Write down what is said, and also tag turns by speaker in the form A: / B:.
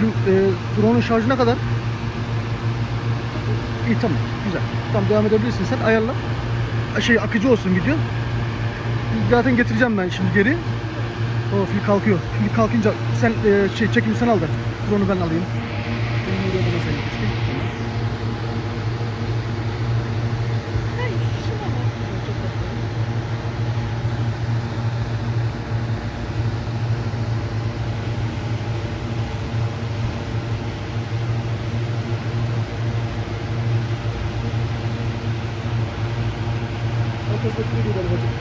A: e, drone'un şarjı ne kadar? İyi tamam. Güzel. Tamam devam edebilirsin sen. Ayarla. Şey akıcı olsun video. Zaten getireceğim ben şimdi geri. O fil kalkıyor. Fil kalkınca sen e, şey çekimi sen al da. Drone'u ben alayım. Benim Gracias.